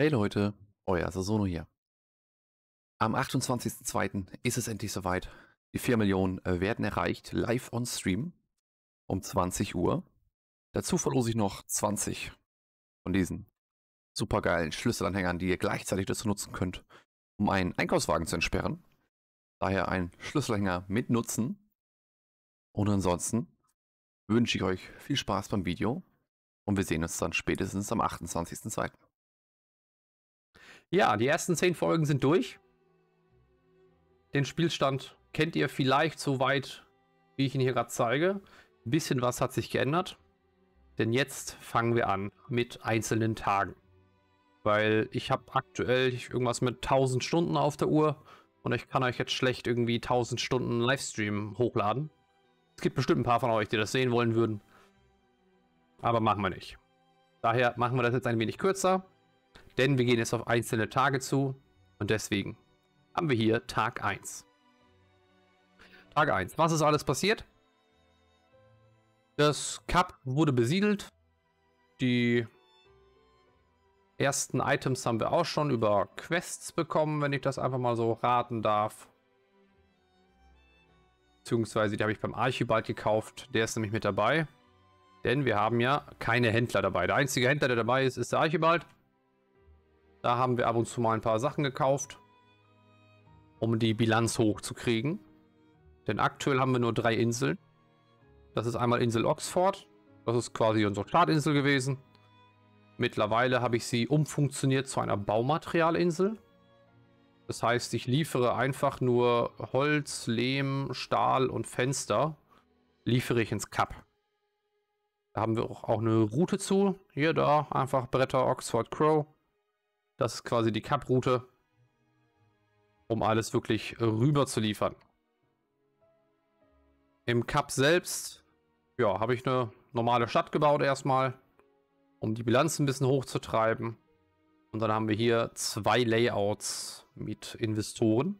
Hey Leute, euer Sasono hier. Am 28.02. ist es endlich soweit. Die 4 Millionen äh, werden erreicht, live on Stream um 20 Uhr. Dazu verlose ich noch 20 von diesen supergeilen Schlüsselanhängern, die ihr gleichzeitig dazu nutzen könnt, um einen Einkaufswagen zu entsperren. Daher ein Schlüsselanhänger mit Nutzen. Und ansonsten wünsche ich euch viel Spaß beim Video und wir sehen uns dann spätestens am 28.02. Ja, die ersten zehn Folgen sind durch. Den Spielstand kennt ihr vielleicht so weit, wie ich ihn hier gerade zeige. Ein bisschen was hat sich geändert. Denn jetzt fangen wir an mit einzelnen Tagen. Weil ich habe aktuell irgendwas mit 1000 Stunden auf der Uhr und ich kann euch jetzt schlecht irgendwie 1000 Stunden Livestream hochladen. Es gibt bestimmt ein paar von euch, die das sehen wollen würden. Aber machen wir nicht. Daher machen wir das jetzt ein wenig kürzer. Denn wir gehen jetzt auf einzelne Tage zu und deswegen haben wir hier Tag 1. Tag 1. Was ist alles passiert? Das Cup wurde besiedelt. Die ersten Items haben wir auch schon über Quests bekommen, wenn ich das einfach mal so raten darf. Beziehungsweise die habe ich beim Archibald gekauft. Der ist nämlich mit dabei. Denn wir haben ja keine Händler dabei. Der einzige Händler, der dabei ist, ist der Archibald. Da haben wir ab und zu mal ein paar Sachen gekauft, um die Bilanz hochzukriegen. Denn aktuell haben wir nur drei Inseln. Das ist einmal Insel Oxford. Das ist quasi unsere Startinsel gewesen. Mittlerweile habe ich sie umfunktioniert zu einer Baumaterialinsel. Das heißt, ich liefere einfach nur Holz, Lehm, Stahl und Fenster. Liefere ich ins Cup. Da haben wir auch eine Route zu. Hier, da, einfach Bretter, Oxford, Crow. Das ist quasi die Cup-Route, um alles wirklich rüber zu liefern. Im Cup selbst, ja, habe ich eine normale Stadt gebaut erstmal, um die Bilanz ein bisschen hochzutreiben. Und dann haben wir hier zwei Layouts mit Investoren.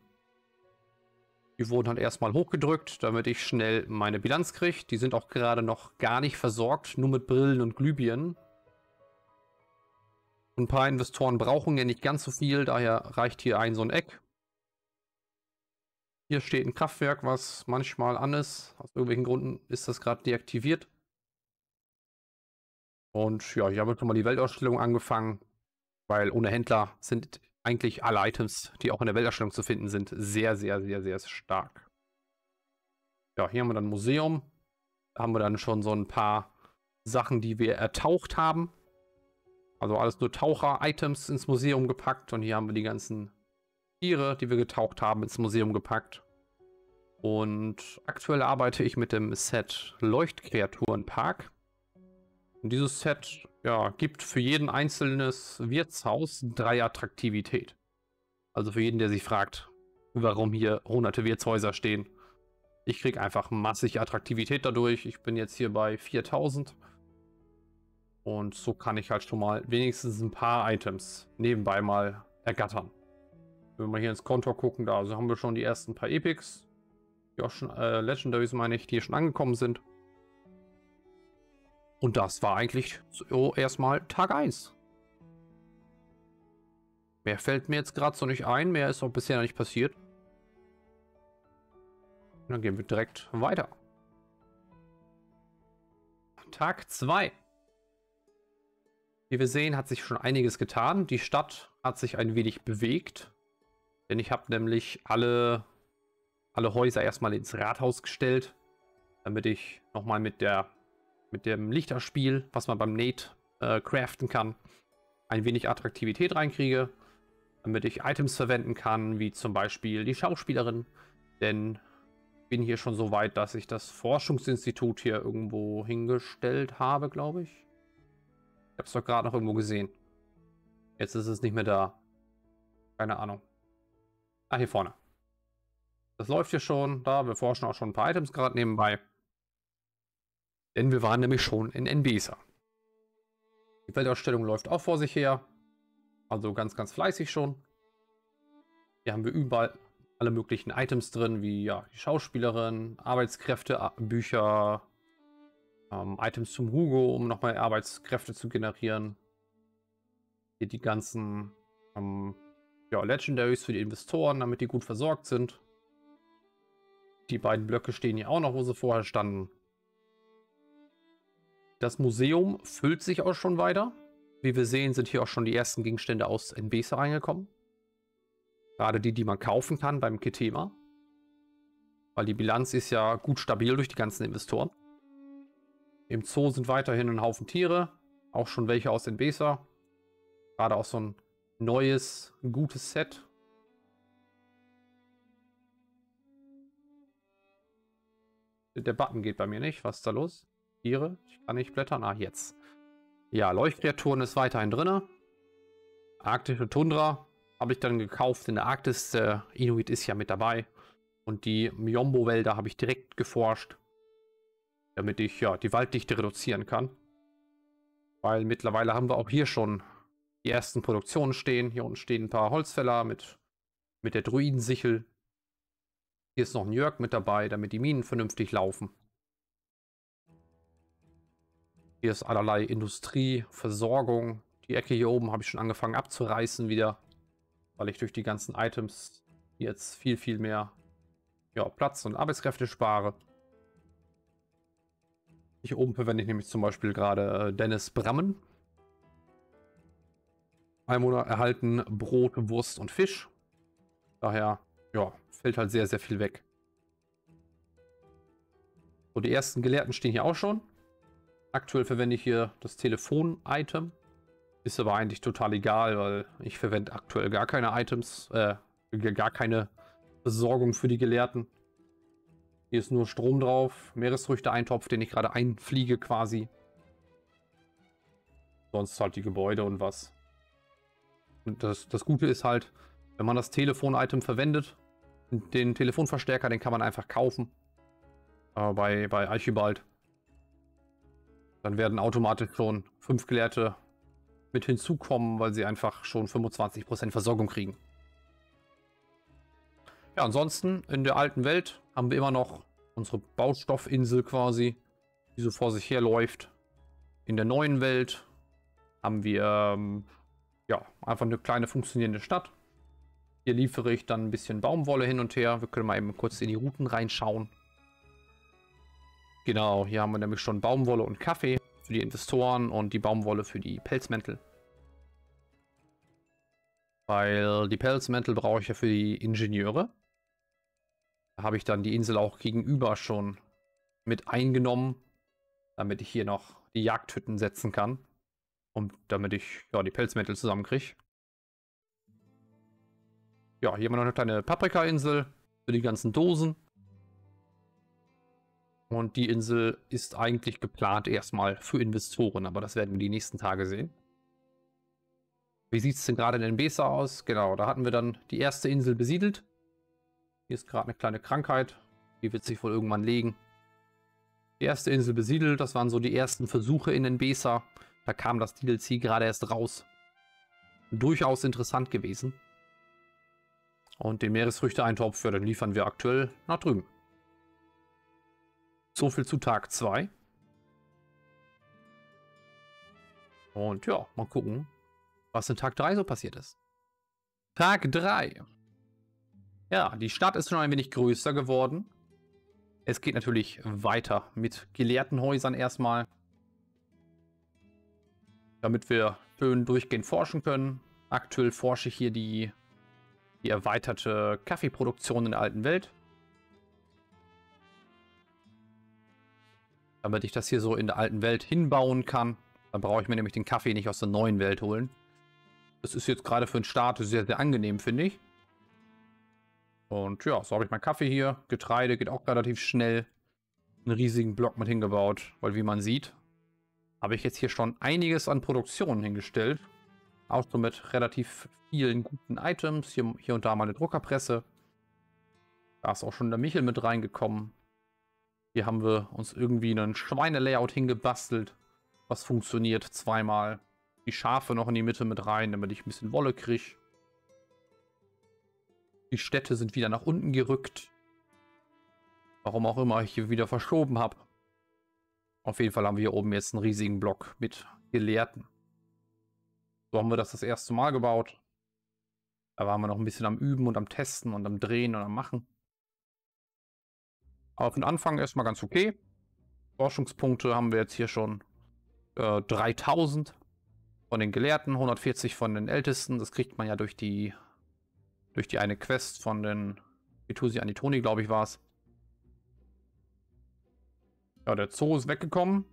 Die wurden halt erstmal hochgedrückt, damit ich schnell meine Bilanz kriege. Die sind auch gerade noch gar nicht versorgt, nur mit Brillen und Glühbirnen. Ein paar Investoren brauchen ja nicht ganz so viel, daher reicht hier ein so ein Eck. Hier steht ein Kraftwerk, was manchmal an ist. Aus irgendwelchen Gründen ist das gerade deaktiviert. Und ja, hier haben wir schon mal die Weltausstellung angefangen, weil ohne Händler sind eigentlich alle Items, die auch in der Weltausstellung zu finden sind, sehr, sehr, sehr, sehr stark. Ja, hier haben wir dann ein Museum. Da haben wir dann schon so ein paar Sachen, die wir ertaucht haben. Also alles nur Taucher-Items ins Museum gepackt. Und hier haben wir die ganzen Tiere, die wir getaucht haben, ins Museum gepackt. Und aktuell arbeite ich mit dem Set Leuchtkreaturenpark. Und dieses Set ja, gibt für jeden einzelnes Wirtshaus drei Attraktivität. Also für jeden, der sich fragt, warum hier hunderte Wirtshäuser stehen. Ich kriege einfach massig Attraktivität dadurch. Ich bin jetzt hier bei 4000. Und so kann ich halt schon mal wenigstens ein paar Items nebenbei mal ergattern. Wenn wir hier ins Konto gucken, da also haben wir schon die ersten paar Epics, die auch schon, äh, Legendaries meine ich, die hier schon angekommen sind. Und das war eigentlich so erstmal Tag 1. Mehr fällt mir jetzt gerade so nicht ein, mehr ist auch bisher noch nicht passiert. dann gehen wir direkt weiter. Tag 2. Wie wir sehen, hat sich schon einiges getan. Die Stadt hat sich ein wenig bewegt. Denn ich habe nämlich alle, alle Häuser erstmal ins Rathaus gestellt. Damit ich nochmal mit mit dem Lichterspiel, was man beim Nate äh, craften kann, ein wenig Attraktivität reinkriege. Damit ich Items verwenden kann, wie zum Beispiel die Schauspielerin. Denn ich bin hier schon so weit, dass ich das Forschungsinstitut hier irgendwo hingestellt habe, glaube ich habe es doch gerade noch irgendwo gesehen. Jetzt ist es nicht mehr da. Keine Ahnung. Ah, hier vorne. Das läuft hier schon. Da, wir forschen auch schon ein paar Items gerade nebenbei. Denn wir waren nämlich schon in NBSA. Die Weltausstellung läuft auch vor sich her. Also ganz, ganz fleißig schon. Hier haben wir überall alle möglichen Items drin, wie ja, die Schauspielerin, Arbeitskräfte, Bücher, ähm, Items zum Hugo, um nochmal Arbeitskräfte zu generieren. Hier die ganzen ähm, ja, Legendaries für die Investoren, damit die gut versorgt sind. Die beiden Blöcke stehen hier auch noch, wo sie vorher standen. Das Museum füllt sich auch schon weiter. Wie wir sehen, sind hier auch schon die ersten Gegenstände aus NBSA reingekommen. Gerade die, die man kaufen kann beim Ketema. Weil die Bilanz ist ja gut stabil durch die ganzen Investoren. Im Zoo sind weiterhin ein Haufen Tiere. Auch schon welche aus NBSA. Gerade auch so ein neues, gutes Set. Der Button geht bei mir nicht. Was ist da los? Tiere? Ich kann nicht blättern. Ah, jetzt. Ja, Leuchtkreaturen ist weiterhin drin. Arktische Tundra habe ich dann gekauft in der Arktis. Der Inuit ist ja mit dabei. Und die Myombo-Wälder habe ich direkt geforscht. Damit ich ja die Walddichte reduzieren kann. Weil mittlerweile haben wir auch hier schon die ersten Produktionen stehen. Hier unten stehen ein paar Holzfäller mit, mit der Druidensichel. Hier ist noch ein Jörg mit dabei, damit die Minen vernünftig laufen. Hier ist allerlei Industrie, Versorgung. Die Ecke hier oben habe ich schon angefangen abzureißen wieder, weil ich durch die ganzen Items jetzt viel, viel mehr ja, Platz und Arbeitskräfte spare. Hier oben verwende ich nämlich zum Beispiel gerade äh, Dennis Brammen. Einwohner erhalten Brot, Wurst und Fisch. Daher, ja, fällt halt sehr, sehr viel weg. So, die ersten Gelehrten stehen hier auch schon. Aktuell verwende ich hier das Telefon-Item. Ist aber eigentlich total egal, weil ich verwende aktuell gar keine Items, äh, gar keine Besorgung für die Gelehrten. Hier ist nur Strom drauf, Meeresfrüchte-Eintopf, den ich gerade einfliege quasi. Sonst halt die Gebäude und was. Und das, das Gute ist halt, wenn man das Telefon-Item verwendet, den Telefonverstärker, den kann man einfach kaufen. Aber bei, bei Archibald. Dann werden automatisch schon fünf Gelehrte mit hinzukommen, weil sie einfach schon 25% Versorgung kriegen. Ja, ansonsten in der alten Welt haben wir immer noch unsere Baustoffinsel quasi, die so vor sich her läuft. In der neuen Welt haben wir ähm, ja einfach eine kleine funktionierende Stadt. Hier liefere ich dann ein bisschen Baumwolle hin und her. Wir können mal eben kurz in die Routen reinschauen. Genau, hier haben wir nämlich schon Baumwolle und Kaffee für die Investoren und die Baumwolle für die Pelzmäntel. Weil die Pelzmäntel brauche ich ja für die Ingenieure habe ich dann die Insel auch gegenüber schon mit eingenommen, damit ich hier noch die Jagdhütten setzen kann. Und damit ich ja, die Pelzmäntel zusammenkriege. Ja, hier haben wir noch eine kleine Paprika-Insel für die ganzen Dosen. Und die Insel ist eigentlich geplant erstmal für Investoren, aber das werden wir die nächsten Tage sehen. Wie sieht es denn gerade in den Besa aus? Genau, da hatten wir dann die erste Insel besiedelt. Hier ist gerade eine kleine Krankheit. Die wird sich wohl irgendwann legen. Die erste Insel besiedelt. Das waren so die ersten Versuche in den Besa. Da kam das DLC gerade erst raus. Durchaus interessant gewesen. Und den Meeresfrüchte-Eintopf, ja, den liefern wir aktuell nach drüben. So viel zu Tag 2. Und ja, mal gucken, was in Tag 3 so passiert ist. Tag 3. Ja, die Stadt ist schon ein wenig größer geworden. Es geht natürlich weiter mit gelehrten Häusern erstmal. Damit wir schön durchgehend forschen können. Aktuell forsche ich hier die, die erweiterte Kaffeeproduktion in der alten Welt. Damit ich das hier so in der alten Welt hinbauen kann. Dann brauche ich mir nämlich den Kaffee nicht aus der neuen Welt holen. Das ist jetzt gerade für den Start sehr, sehr angenehm, finde ich. Und ja, so habe ich meinen Kaffee hier. Getreide geht auch relativ schnell. Einen riesigen Block mit hingebaut, weil wie man sieht, habe ich jetzt hier schon einiges an Produktionen hingestellt. Auch so mit relativ vielen guten Items. Hier, hier und da mal eine Druckerpresse. Da ist auch schon der Michel mit reingekommen. Hier haben wir uns irgendwie einen Schweinelayout hingebastelt. Was funktioniert zweimal. Die Schafe noch in die Mitte mit rein, damit ich ein bisschen Wolle kriege. Die Städte sind wieder nach unten gerückt. Warum auch immer ich hier wieder verschoben habe. Auf jeden Fall haben wir hier oben jetzt einen riesigen Block mit Gelehrten. So haben wir das das erste Mal gebaut. Da waren wir noch ein bisschen am Üben und am Testen und am Drehen und am Machen. Aber für den Anfang erstmal ganz okay. Forschungspunkte haben wir jetzt hier schon äh, 3000 von den Gelehrten, 140 von den Ältesten. Das kriegt man ja durch die, durch die eine Quest von den Vitusi Anitoni, glaube ich, war es. Ja, der Zoo ist weggekommen.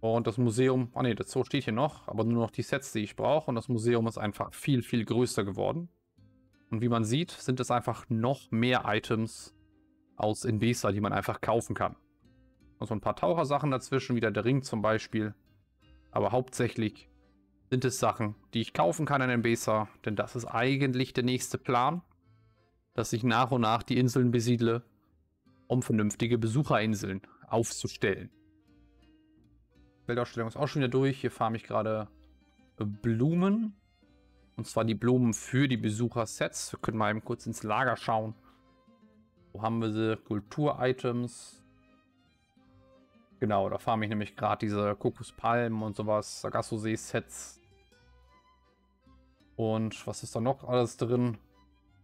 Und das Museum, ah ne, das Zoo steht hier noch, aber nur noch die Sets, die ich brauche. Und das Museum ist einfach viel, viel größer geworden. Und wie man sieht, sind es einfach noch mehr Items aus Invesa, die man einfach kaufen kann. Und so ein paar Tauchersachen dazwischen, wieder der Ring zum Beispiel. Aber hauptsächlich sind es Sachen, die ich kaufen kann in Invesa, denn das ist eigentlich der nächste Plan, dass ich nach und nach die Inseln besiedle, um vernünftige Besucherinseln aufzustellen. Weltausstellung ist auch schon wieder durch. Hier farme ich gerade Blumen. Und zwar die Blumen für die Besucher-Sets. Wir können mal eben kurz ins Lager schauen. Wo haben wir sie? Kultur-Items. Genau, da farme ich nämlich gerade diese Kokospalmen und sowas. Sargasso-See-Sets. Und was ist da noch alles drin?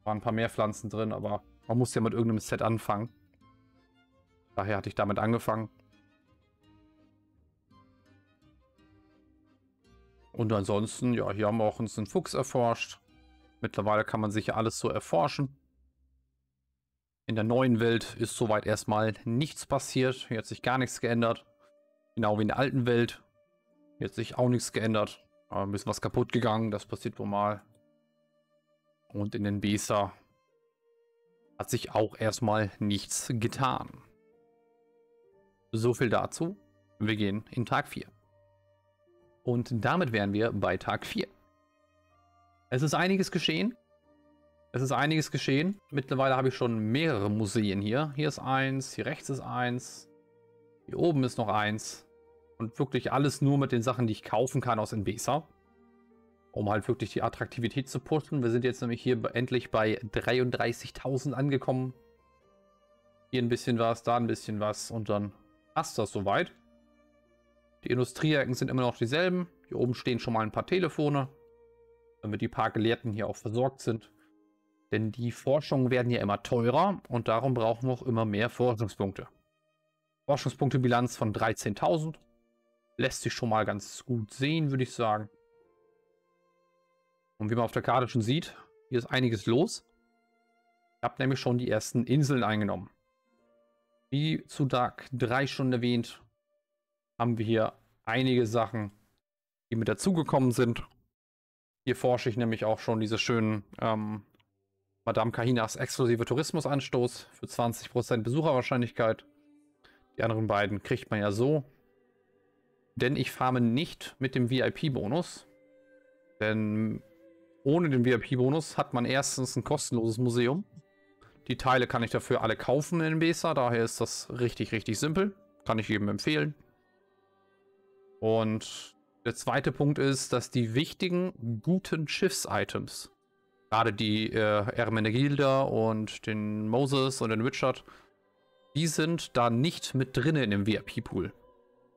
Waren ein paar mehr Pflanzen drin, aber man muss ja mit irgendeinem Set anfangen. Daher hatte ich damit angefangen. Und ansonsten, ja, hier haben wir auch uns einen Fuchs erforscht. Mittlerweile kann man sich ja alles so erforschen. In der neuen Welt ist soweit erstmal nichts passiert. Hier hat sich gar nichts geändert. Genau wie in der alten Welt. Hier hat sich auch nichts geändert. Aber ein bisschen was kaputt gegangen. Das passiert wohl mal. Und in den Besa hat sich auch erstmal nichts getan. So viel dazu. Wir gehen in Tag 4. Und damit wären wir bei Tag 4. Es ist einiges geschehen. Es ist einiges geschehen. Mittlerweile habe ich schon mehrere Museen hier. Hier ist eins, hier rechts ist eins, hier oben ist noch eins. Und wirklich alles nur mit den Sachen, die ich kaufen kann aus Invesa. Um halt wirklich die Attraktivität zu pushen. Wir sind jetzt nämlich hier endlich bei 33.000 angekommen. Hier ein bisschen was, da ein bisschen was und dann passt das soweit. Die Industrieecken sind immer noch dieselben. Hier oben stehen schon mal ein paar Telefone, damit die paar Gelehrten hier auch versorgt sind. Denn die Forschungen werden ja immer teurer und darum brauchen wir auch immer mehr Forschungspunkte. Forschungspunktebilanz von 13.000. Lässt sich schon mal ganz gut sehen, würde ich sagen. Und wie man auf der Karte schon sieht, hier ist einiges los. Ich habe nämlich schon die ersten Inseln eingenommen. Wie zu Tag 3 schon erwähnt, haben wir hier einige Sachen, die mit dazugekommen sind. Hier forsche ich nämlich auch schon diese schönen ähm, Madame Kahinas exklusive Tourismusanstoß für 20% Besucherwahrscheinlichkeit. Die anderen beiden kriegt man ja so. Denn ich farme nicht mit dem VIP-Bonus. Denn ohne den VIP-Bonus hat man erstens ein kostenloses Museum. Die Teile kann ich dafür alle kaufen in Besa, daher ist das richtig, richtig simpel. Kann ich jedem empfehlen. Und der zweite Punkt ist, dass die wichtigen, guten Schiffs-Items, gerade die äh, Ermenegilda und den Moses und den Richard, die sind da nicht mit drin in dem VIP-Pool.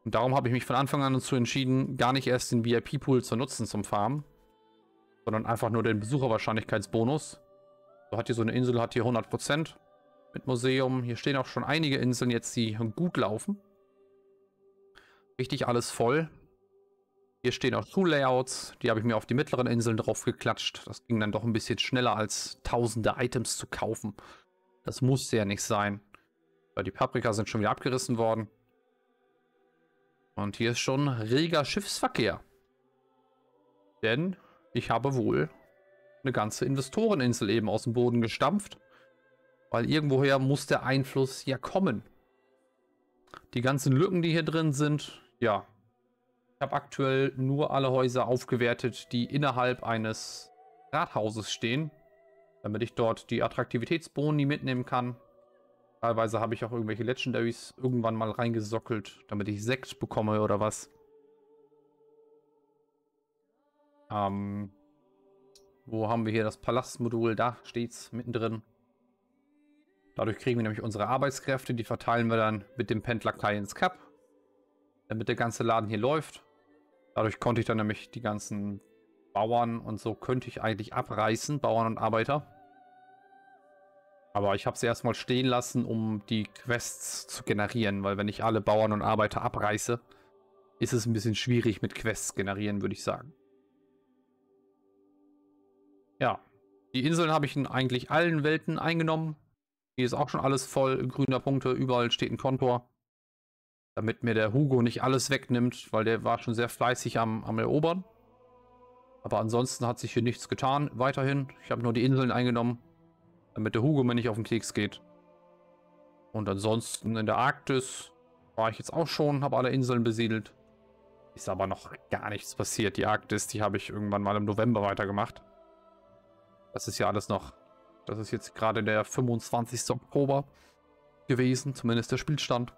Und darum habe ich mich von Anfang an dazu entschieden, gar nicht erst den VIP-Pool zu nutzen zum Farmen, sondern einfach nur den Besucherwahrscheinlichkeitsbonus. So hat hier so eine Insel, hat hier 100% mit Museum. Hier stehen auch schon einige Inseln jetzt, die gut laufen. Richtig alles voll. Hier stehen auch Tool-Layouts. Die habe ich mir auf die mittleren Inseln drauf geklatscht. Das ging dann doch ein bisschen schneller als tausende Items zu kaufen. Das musste ja nicht sein. Weil die Paprika sind schon wieder abgerissen worden. Und hier ist schon reger Schiffsverkehr. Denn ich habe wohl eine ganze Investoreninsel eben aus dem Boden gestampft. Weil irgendwoher muss der Einfluss ja kommen. Die ganzen Lücken, die hier drin sind, ja. Ich habe aktuell nur alle Häuser aufgewertet, die innerhalb eines Rathauses stehen, damit ich dort die Attraktivitätsboni mitnehmen kann. Teilweise habe ich auch irgendwelche Legendaries irgendwann mal reingesockelt, damit ich Sekt bekomme oder was. Ähm, wo haben wir hier das Palastmodul? Da steht es mittendrin. Dadurch kriegen wir nämlich unsere Arbeitskräfte, die verteilen wir dann mit dem Pendler ins Cup damit der ganze Laden hier läuft. Dadurch konnte ich dann nämlich die ganzen Bauern und so könnte ich eigentlich abreißen, Bauern und Arbeiter. Aber ich habe sie erstmal stehen lassen, um die Quests zu generieren, weil wenn ich alle Bauern und Arbeiter abreiße, ist es ein bisschen schwierig mit Quests generieren, würde ich sagen. Ja, die Inseln habe ich in eigentlich allen Welten eingenommen. Hier ist auch schon alles voll, grüner Punkte, überall steht ein Kontor. Damit mir der Hugo nicht alles wegnimmt, weil der war schon sehr fleißig am, am Erobern. Aber ansonsten hat sich hier nichts getan, weiterhin. Ich habe nur die Inseln eingenommen, damit der Hugo mir nicht auf den Keks geht. Und ansonsten in der Arktis war ich jetzt auch schon, habe alle Inseln besiedelt. Ist aber noch gar nichts passiert. Die Arktis, die habe ich irgendwann mal im November weitergemacht. Das ist ja alles noch. Das ist jetzt gerade der 25. Oktober gewesen, zumindest der Spielstand.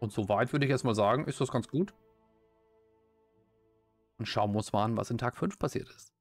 Und soweit würde ich erstmal sagen, ist das ganz gut. Und schauen wir uns mal an, was in Tag 5 passiert ist.